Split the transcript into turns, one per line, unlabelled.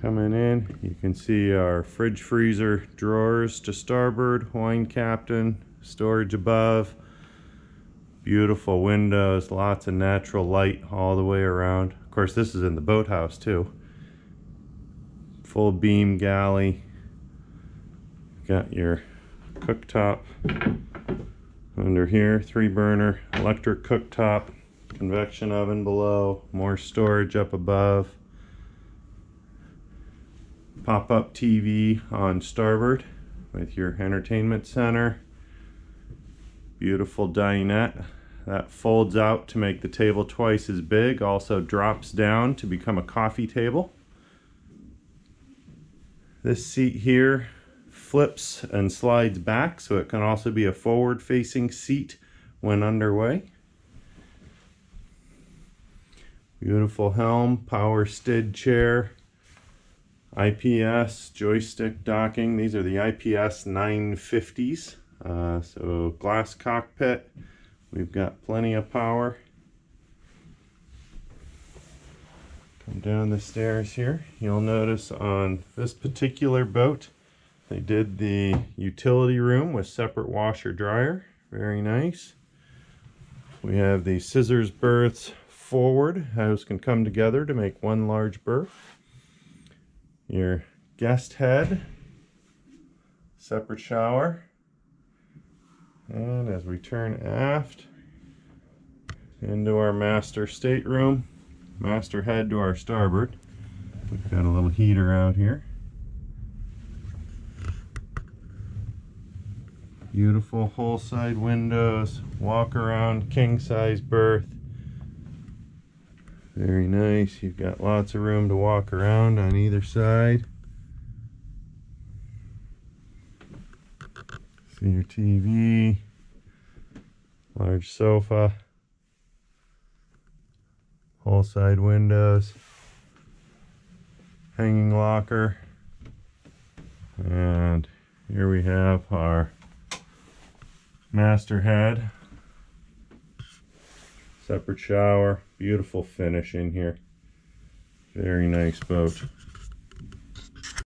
Coming in, you can see our fridge freezer drawers to starboard, wine captain, storage above. Beautiful windows, lots of natural light all the way around. Of course, this is in the boathouse too. Full beam galley. Got your cooktop under here, three burner, electric cooktop, convection oven below, more storage up above pop-up TV on starboard with your entertainment center. Beautiful dinette that folds out to make the table twice as big, also drops down to become a coffee table. This seat here flips and slides back so it can also be a forward facing seat when underway. Beautiful helm, power stid chair, IPS joystick docking. These are the IPS 950s. Uh, so glass cockpit. We've got plenty of power. Come down the stairs here. You'll notice on this particular boat, they did the utility room with separate washer dryer. Very nice. We have the scissors berths forward. House can come together to make one large berth your guest head, separate shower, and as we turn aft into our master stateroom, master head to our starboard, we've got a little heater out here. Beautiful whole side windows, walk around king size berth, very nice. You've got lots of room to walk around on either side. See your TV, large sofa, whole side windows, hanging locker, and here we have our master head. Separate shower beautiful finish in here. Very nice boat